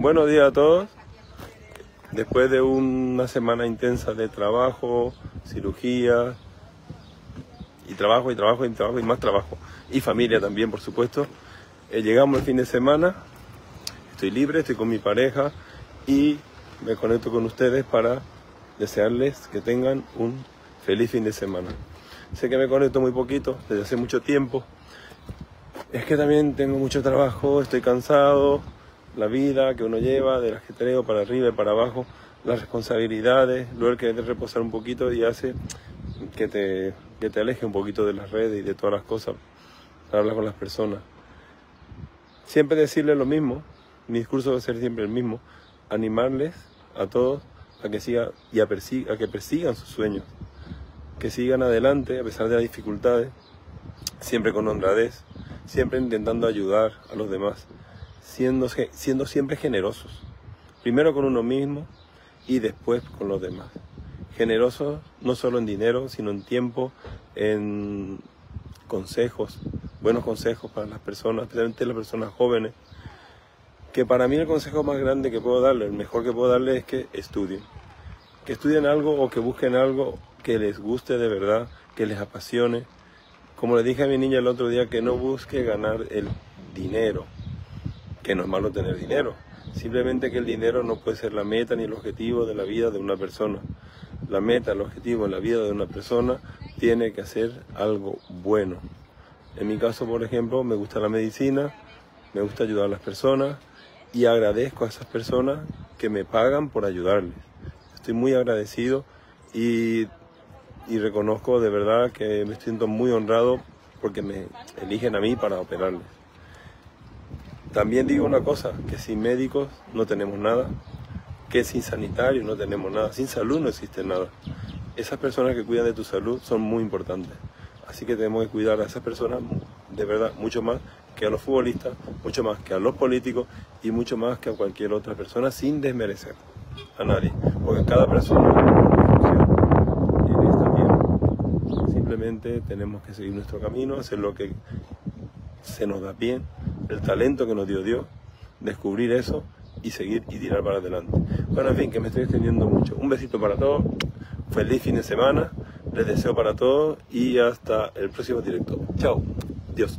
Buenos días a todos. Después de una semana intensa de trabajo, cirugía, y trabajo, y trabajo, y trabajo, y más trabajo, y familia también, por supuesto, eh, llegamos el fin de semana, estoy libre, estoy con mi pareja y me conecto con ustedes para desearles que tengan un feliz fin de semana. Sé que me conecto muy poquito, desde hace mucho tiempo. Es que también tengo mucho trabajo, estoy cansado, la vida que uno lleva, del ajetreo para arriba y para abajo, las responsabilidades, luego el querer reposar un poquito y hace que te, que te aleje un poquito de las redes y de todas las cosas para hablar con las personas. Siempre decirles lo mismo, mi discurso va a ser siempre el mismo, animarles a todos a que sigan y a, a que persigan sus sueños, que sigan adelante a pesar de las dificultades, siempre con honradez, siempre intentando ayudar a los demás siendo, siendo siempre generosos. Primero con uno mismo y después con los demás. Generosos no solo en dinero, sino en tiempo, en consejos, buenos consejos para las personas, especialmente las personas jóvenes. Que para mí el consejo más grande que puedo darle, el mejor que puedo darle es que estudien. Que estudien algo o que busquen algo que les guste de verdad, que les apasione. Como le dije a mi niña el otro día, que no busque ganar el dinero, que no es malo tener dinero. Simplemente que el dinero no puede ser la meta ni el objetivo de la vida de una persona. La meta, el objetivo en la vida de una persona tiene que hacer algo bueno. En mi caso, por ejemplo, me gusta la medicina, me gusta ayudar a las personas y agradezco a esas personas que me pagan por ayudarles. Estoy muy agradecido y, y reconozco de verdad que me siento muy honrado porque me eligen a mí para operarles. También digo una cosa, que sin médicos no tenemos nada, que sin sanitarios no tenemos nada, sin salud no existe nada. Esas personas que cuidan de tu salud son muy importantes. Así que tenemos que cuidar a esas personas de verdad mucho más que a los futbolistas, mucho más que a los políticos y mucho más que a cualquier otra persona sin desmerecer a nadie. Porque cada persona tiene esta vida. Simplemente tenemos que seguir nuestro camino, hacer lo que se nos da bien el talento que nos dio Dios, descubrir eso y seguir y tirar para adelante. Bueno, en fin, que me estoy extendiendo mucho. Un besito para todos, feliz fin de semana, les deseo para todos y hasta el próximo directo. Chao, Dios.